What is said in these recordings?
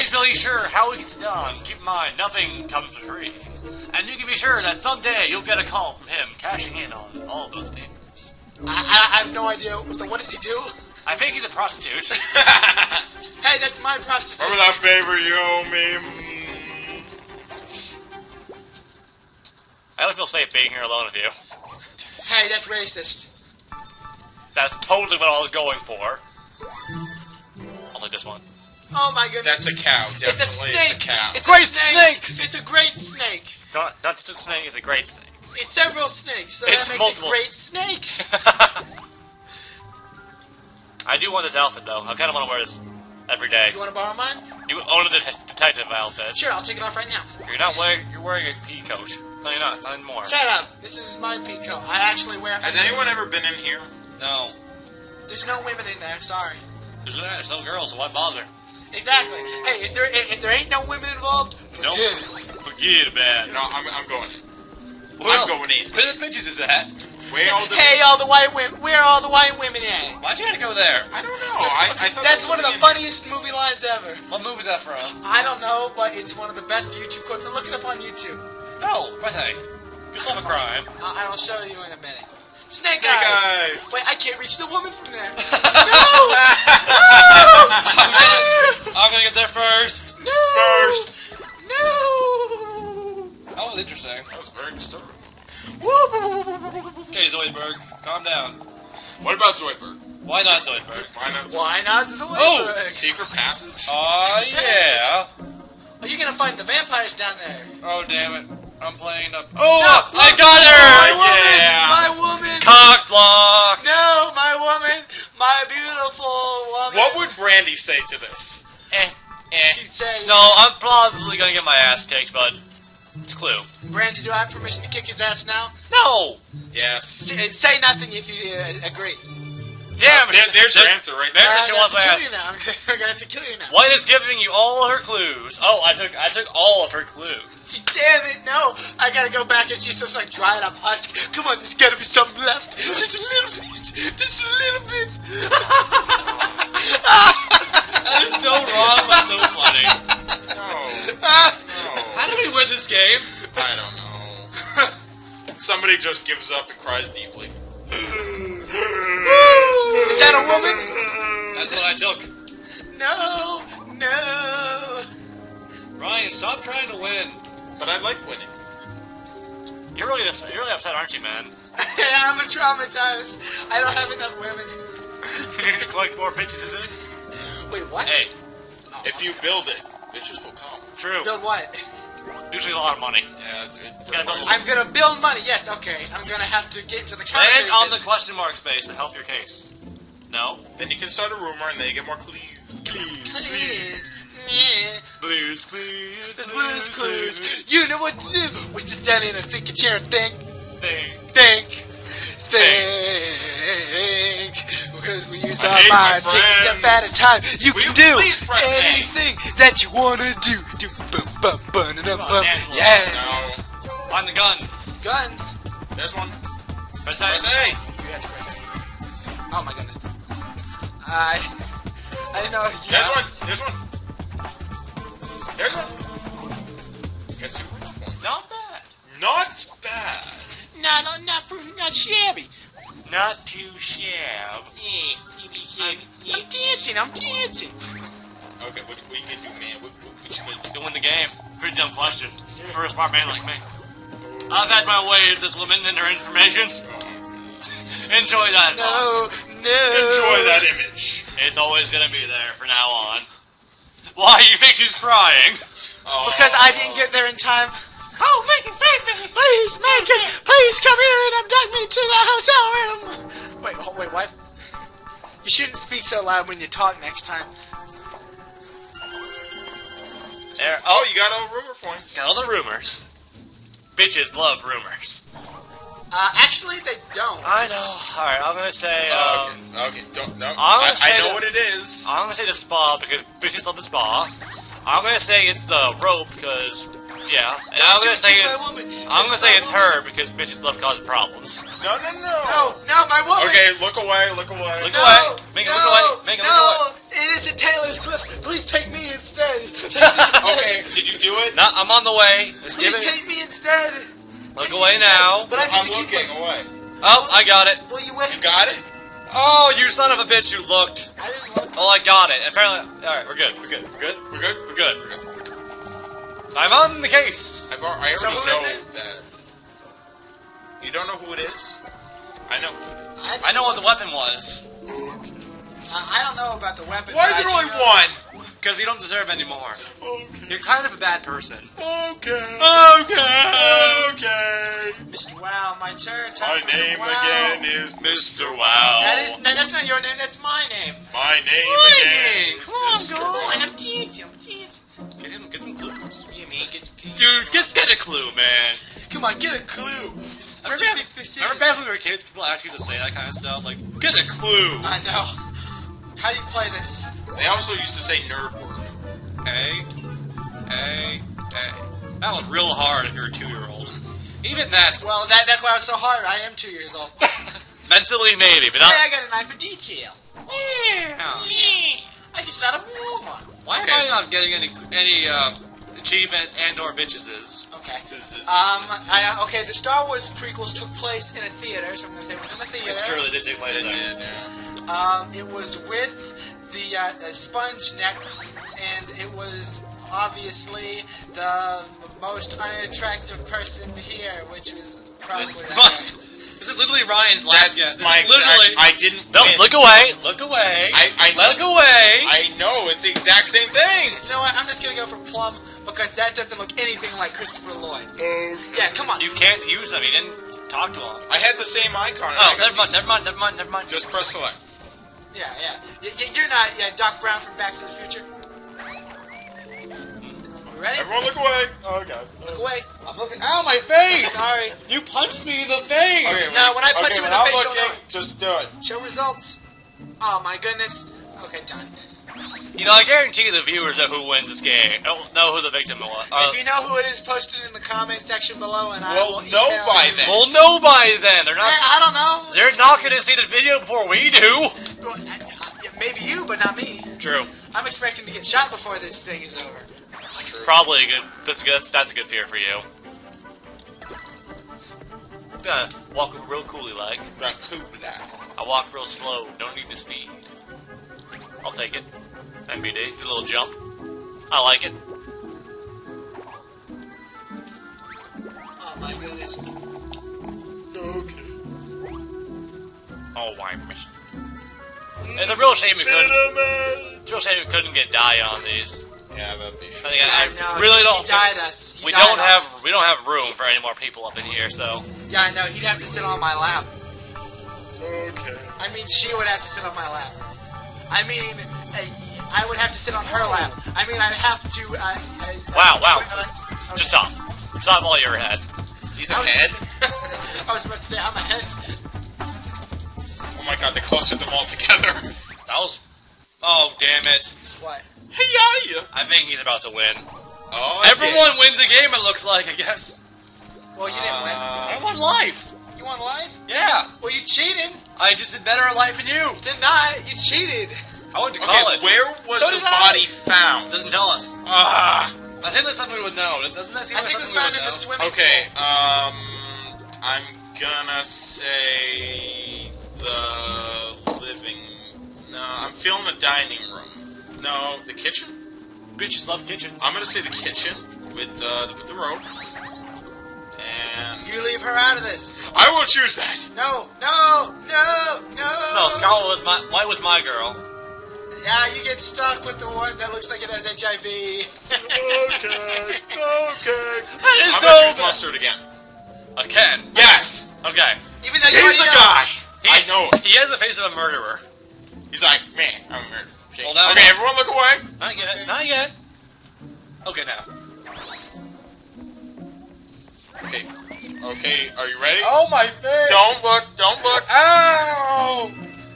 is really sure how it gets done, keep in mind, nothing comes for free. And you can be sure that someday you'll get a call from him cashing in on all of those papers. I, I, I have no idea. So what does he do? I think he's a prostitute. Hey, that's my prostitute. Remember that favor you owe me? I don't feel safe being here alone with you. Hey, that's racist. That's totally what I was going for. I'll take this one. Oh my goodness. That's a cow, it's a snake. It's a cow. It's Great a snake. snakes. It's a great snake. Not, not just a snake, it's a great snake. It's several snakes, so It's that makes multiple. it great snakes. I do want this outfit though. I kind of want to wear this every day. you want to borrow mine? You own a det- detective outfit. Sure, I'll take it off right now. You're not wearing. You're wearing a pea coat. No, you're not. Not more. Shut up. This is my pea coat. I actually wear. Has anyone ever been in here? No. There's no women in there. Sorry. There's, there's no girls, so why bother? Exactly. Hey, if there if there ain't no women involved, Don't forget it. forget about it. No, I'm, I'm going in. Well, I'm going in. Where the bitches is at? Where all the... Hey, all the white women. Where are all the white women at? Why'd you have to go there? I don't know. I, I thought That's one of the something in funniest movie lines ever. What movie is that from? I don't know, but it's one of the best YouTube quotes. I'm looking up on YouTube. No, what say? Just love a crime. I- I'll show you in a minute. Snake, Snake eyes. eyes. Wait, I can't reach the woman from there. I'm gonna, get there first. no. First. No. That was interesting. That was very disturbing. Woo. Okay, Zoidberg, calm down. What about Zoidberg? Why not Zoidberg? Why not? Why not the Oh! Secret passage? Oh yeah. Are you gonna find the vampires down there? Oh damn it. I'm playing up. Oh, No, I look, got My woman. Yeah. My woman. Cock block. no, my woman. My beautiful woman. What would Brandy say to this? Probably gonna get my ass kicked, but it's Clue. Brandy, do I have permission to kick his ass now? No. Yes. Say, say nothing if you uh, agree. Damn it. There- there's your answer right there there. she I'm wants gonna my have to ass. kill you now. I'm gonna have to kill you now. White is giving you all her clues. Oh, I took I took all of her clues. Damn it, no. I gotta go back and she's just like dried up husk. Come on, there's gotta be something left. Just a little bit. Just a little bit. That is so wrong, but so funny. No. No. How do we win this game? I don't know. Somebody just gives up and cries deeply. Is that a woman? That's what I took. No, no. Ryan, stop trying to win. But I like winning. You're really upset. You're really upset, aren't you, man? Yeah, I'm traumatized. I don't have enough women. You need to collect more bitches. Is this? Wait, what? Hey, oh, If you build it, bitches will come. true. Build what? Usually a lot of money. Yeah, it Gotta build I'm gonna build money. Yes, okay. I'm gonna have to get into the counter. Land on the question mark space to help your case. No. Then you can start a rumor and then you get more clues. Clues, Yeah. Blues clues. This blues clues. You know what to do. We sit down in a thinking chair and think, Thing. think, think. Because we use I our hate my mind, take a step at a time. You Will can you do press A? anything that you wanna do. Do bum bum bum bum on, bum. a little. Yeah. No. Find the guns. Guns. There's one. Press A. Press A. A. You have to press it. Oh my goodness. I. I didn't know. You There's one. There's one. There's one. Get two points. Not bad. Not bad. No, no, not not shabby. Not too shab. Eh. I'm, I'm dancing. I'm dancing. Okay, what, what you gonna do, man? What, what, what you gonna do? To win the game. Pretty dumb question for a smart man like me. I've had my way with this woman and her information. Enjoy that. Bob. No, no. Enjoy that image. It's always gonna be there from now on. Why do you think she's crying? Oh. Because I didn't get there in time. Oh, make Megan, save me! Please, Megan, please come here and abduct me to the hotel room. Wait, oh, wait, what? You shouldn't speak so loud when you talk next time. There. Oh, Oh, you got all rumor points. got all the rumors. Bitches love rumors. Uh, actually, they don't. I know. All right, I'm gonna say. Oh, Um, okay. Okay. Don't. No. I'm I, gonna say I know that- what it is. I'm gonna say the spa because bitches love the spa. I'm gonna say it's the rope because yeah. And I'm gonna say it's. I'm gonna say it's her because bitches love causing problems. No, no, no. No, no, my woman. Okay, look away. Look away. Look No, away. Make it no, look away. Make it no, look away. it isn't Taylor Swift. Please take me instead. Okay, did you do it? No, I'm on the way. It's Please giving. take me instead. Look Take me away instead. now. But I I'm need to keep looking away. Oh, I got it. Will you wait? You got it? Oh, you son of a bitch! You looked. I didn't look. Oh, I got it. Apparently, all right, we're good. We're good. We're good. We're good? We're good. We're good. I'm on the case. I've, al- I already So who know is it? that. You don't know who it is? I know who it is. didn't I know what the weapon was. I I don't know about the weapon. Why is but it I only do know- one? Because you don't deserve any more. Okay. You're kind of a bad person. Okay. Okay. Okay. Mr. Wow, my turn. My for some name wow. again is Mr. Wow. That is no, that's not your name. That's my name. My name My again. name. Come on, Come go. on, I'm teasing. I'm Dude, just get a clue, man. Come on, get a clue. Where do you Remember, think this is? remember back when we were kids, people actually used to say that kind of stuff, like, get a clue. I know. How do you play this? They also used to say nerd word. A, A, A. That was real hard if you're a two-year-old. Even that's Well, that, that's why I was so hard. I am two years old. mentally maybe, but Hey. I got an eye for detail. Yeah. yeah. I just start a Walmart. Why Okay. am I not getting any any uh, achievements and/or bitches? Okay. Um. I, uh, okay. The Star Wars prequels took place in a theater, so I'm gonna say it was in a theater. It's true, they did take place They there. did, yeah. Um. It was with the, uh, the sponge neck, and it was obviously the most unattractive person here, which was probably. What? This is literally Ryan's last That's guess. This my literally. exact, I didn't no, win. look away. Look away. I, I look know, away. I know, it's the exact same thing. You know what? I'm just gonna go for Plum because that doesn't look anything like Christopher Lloyd. Yeah, come on. you can't use them. You didn't talk to him. I had the same icon. Oh, never mind. Never mind. Never mind. Never mind. Just press select. Yeah, yeah. Y- y- you're not, yeah, Doc Brown from Back to the Future. Hmm. You ready? Everyone look away. Oh, God. Look away. I'm looking. Ow, my face! Sorry. You punched me in the face. Okay, Now, when I punch okay, you in the face, you'll looking, know. Just do it. Show results. Oh my goodness. Okay, done. You know, I guarantee the viewers know who wins this game. Don't know who the victim was. Uh, if you know who it is, post it in the comment section below, and I We'll will know email by you. then. we'll know by then. They're not. I, I don't know. They're not going to see the video before we do. Well, I- I- Maybe you, but not me. True. I'm expecting to get shot before this thing is over. Probably a good. That's good. That's a good fear for you. Gotta walk real coolly like. Got Kubla. I walk real slow. Don't need the speed. I'll take it. MBD. Do a little jump. I like it. Oh my goodness. Okay. Oh, I missed. It's mm. a real shame we couldn't. It's a real shame we couldn't get Dai on these. Yeah, that'd be. I, think I, Yeah, no, really he, don't. He died us. He we died don't on have us. we don't have room for any more people up in here. So Yeah, I know. He'd have to sit on my lap. Okay. I mean, she would have to sit on my lap. I mean, uh, I would have to sit on her lap. I mean, I'd have to. Uh, uh, Wow, wow. uh, just stop. Stop all your head. He's I a was- head. I was about to say I'm a head. Oh my god, they clustered them all together. That was. Oh damn it! What? Hey, yeah, yeah. I think he's about to win. Oh, I Everyone wins a game. It looks like. I guess. Well, you didn't win. I Uh, won life. You won life? Yeah. Well, you cheated. I just did better at life than you. Did not. You cheated. I went to college. okay, college. where was So the did I. body found? Doesn't tell us. Ah. I think that's something we would know. Doesn't that seem I like think it was something found we in would the know? swimming Okay, pool. um, I'm gonna say the living. No, I'm feeling the dining room. No, the kitchen. Bitches love kitchens. I'm gonna say the kitchen with uh, with the rope. And You leave her out of this. I will choose that. No, no, no, no. no, Scarlet was my. White was my girl. Yeah, you get stuck with the one that looks like it has HIV. Okay, okay. That is I'm so gonna choose mustard again. A Ken. Yes, Okay. Even though you he's already the know. guy. He, I know it. He has the face of a murderer. He's like, man, I'm a murderer. Okay, Well, now okay know. everyone look away. Not yet. Not yet. Okay, now. Okay, okay, are you ready? Oh my face! Don't look, don't look. Ow!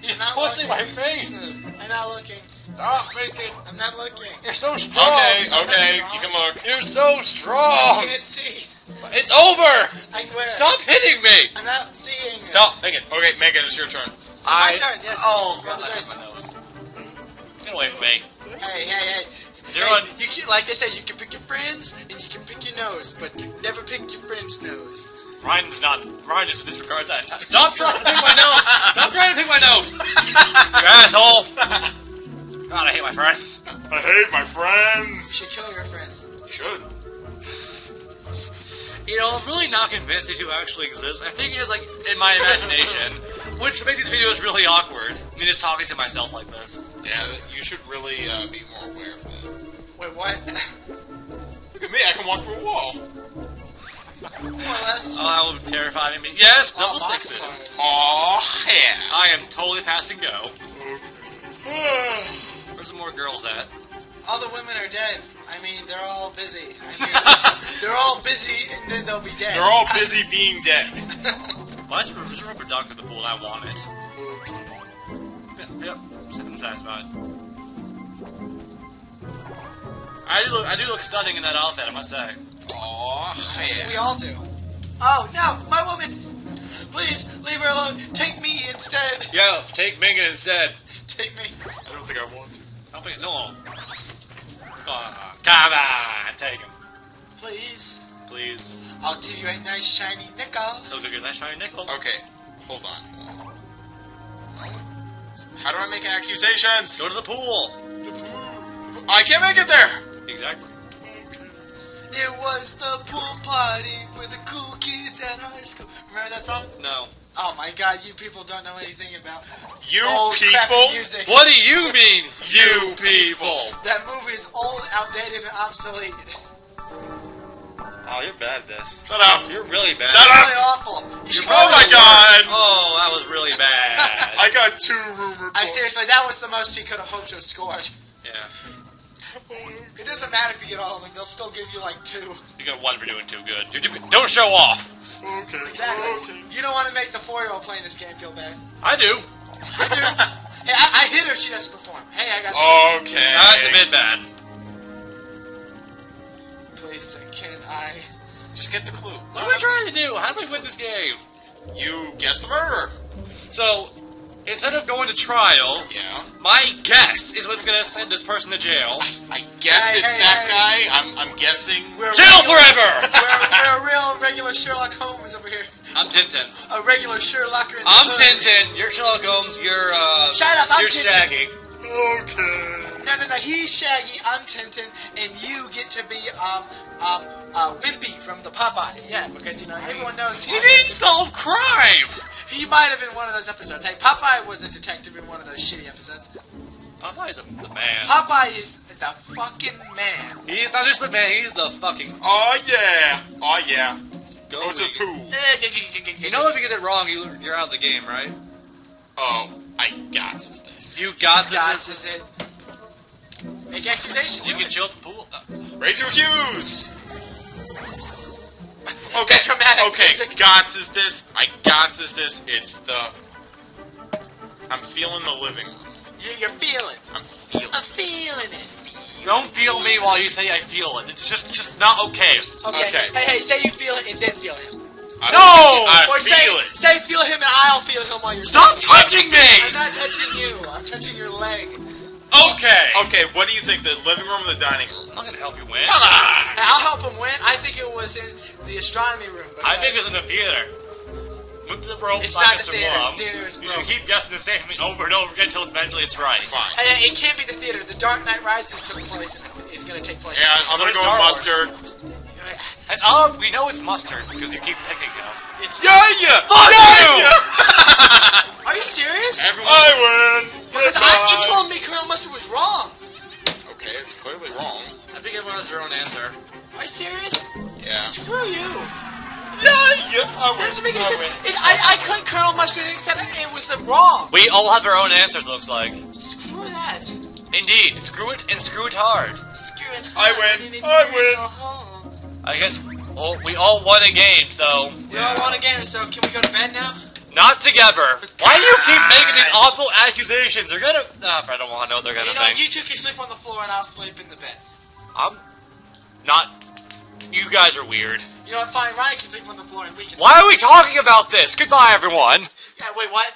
He's I'm not pushing my face. I'm not looking. Stop making. I'm not looking. You're so strong. Okay, okay, you can look. You're so strong. I strong. can't see. It's over. I swear. Stop hitting me. I'm not seeing. Stop. Take it. Okay, Megan, it's your turn. I, my turn, yes. Oh, God, I my nose. Get away from me. Hey, hey, hey. You're Hey, on. you can, like they say, you can pick your friends and you can pick your nose, but never pick your friend's nose. Ryan's not. Ryan just disregards that. entire- Stop trying to pick my nose. Stop trying to pick my nose. You asshole. God, I hate my friends. I hate my You friends. should kill your friends. You should. You know, I'm really not convinced these two actually exist. I think it is like in my imagination, which makes these videos really awkward. Me just talking to myself like this. Yeah, you should really uh, be more aware of that. Wait, what? Look at me, I can walk through a wall. More or less. Oh, that would terrify me. Yes, Oh, double box sixes. parts. Aw, yeah. I am totally passing go. Where's the more girls at? All the women are dead. I mean, they're all busy. I mean, they're all busy, and then they'll be dead. They're all busy being dead. Why is there there's a rubber duck in the pool? I want it. Mm. Yep, yep. I'm satisfied. I do look, I do look stunning in that outfit, I must say. Aw, So we all do. Oh no, my woman! Please leave her alone. Take me instead. Yo, take Megan instead. Take me. I don't think I want to. I don't think, no. Come on, take him, Please. please. I'll give you a nice shiny nickel. Look at that shiny nickel. Okay, hold on. How do I make accusations? Go to the pool. the pool. I can't make it there. Exactly. It was the pool party with the cool kids at high school. Remember that song? No. Oh my god, you people don't know anything about You old people. music. What do you mean, you people? That movie is old, outdated, and obsolete. Oh, you're bad at this. Shut up. You're really bad. Shut up. Really awful. You should Oh my to- god. Oh, that was really bad. I got two rumor. I seriously, that was the most he could have hoped to have scored. yeah. It doesn't matter if you get all of them; they'll still give you like two. You got one for doing too good. You're too, don't show off. Okay. Exactly. Okay. You don't want to make the four-year-old playing this game feel bad. I do. I do. hey, I, I hit her. if She doesn't perform. Hey, I got. Okay. That's a bit bad. Please, can I? Just get the clue. What are we trying to do? How do we win this game? You guess the murderer. So, instead of going to trial, Yeah. my guess is what's gonna send this person to jail. I guess Hey, it's hey, that hey. guy. I'm, I'm guessing. We're Jail regular- forever! We're, we're a real regular Sherlock Holmes over here. I'm Tintin. A regular Sherlocker in the I'm hood. Tintin. You're Sherlock Holmes. You're uh. Shut up, I'm You're Tintin. Shaggy. Okay. No, no, no. He's Shaggy. I'm Tintin, and you get to be um um uh Wimpy from the Popeye. Yeah, because you know everyone knows He didn't solve crime. He might have been one of those episodes. Hey, Popeye was a detective in one of those shitty episodes. Popeye's a, the man. Popeye is the fucking man. He's not just the man. He's the fucking. Oh yeah. Oh yeah. Go Go to the pool. You know if you get it wrong, you, you're out of the game, right? Oh, I got this. You got this. Is it? Make accusation. You can it. chill at the pool. Uh, Ready to accuse. Okay. Dramatic Okay. music. Gots is this. I gots is this. It's the. I'm feeling the living room. You, you're feeling. I'm feeling. I'm feeling it. don't feel me while you say I feel it. It's just just not okay. Okay. Okay. Hey, hey, say you feel it and then feel him. I, No! I or feel say, it. say feel him and I'll feel him while you're Stop touching me! I'm not touching you. I'm touching your leg. Okay. Okay. What do you think? The living room or the dining room? I'm not gonna help you win. Come on. I'll help him win. I think it was in the astronomy room. I think because- it's in the theater. Move to the rope It's by not the theater. Plum. Theater is you broke. should keep guessing the same thing over and over again until eventually it's right. Fine. Uh, hey, it can't be the theater. The Dark Knight Rises took place and is going to take place. Yeah, I'm So gonna it's go Star with Wars. mustard. Uh, it's all we know it's mustard because you keep picking him. It's, Yeah, yeah. Fuck yeah, you! yeah. Are you serious? Everyone, I win. Because I, you told me Colonel Mustard was wrong. Okay, it's clearly wrong. I think everyone has their own answer. Are you serious? Yeah. Screw you. Yeah, yeah. I That doesn't make win. any I sense. win. It, I, I clicked Colonel Mustard and it said it was the wrong. We all have our own answers. Looks like. Screw that. Indeed, screw it and screw it hard. Screw it. I win. I win. win. I guess well, we all won a game, so We all won a game, so can we go to bed now? Not together. Why do you keep making these awful accusations? They're gonna. Ah, I don't want to know what they're gonna You know, think. you two can sleep on the floor and I'll sleep in the bed. I'm not. You guys are weird. You know what? Fine. Ryan can sleep on the floor and we can. Why are we talking about this? Goodbye, everyone. Yeah, wait, what?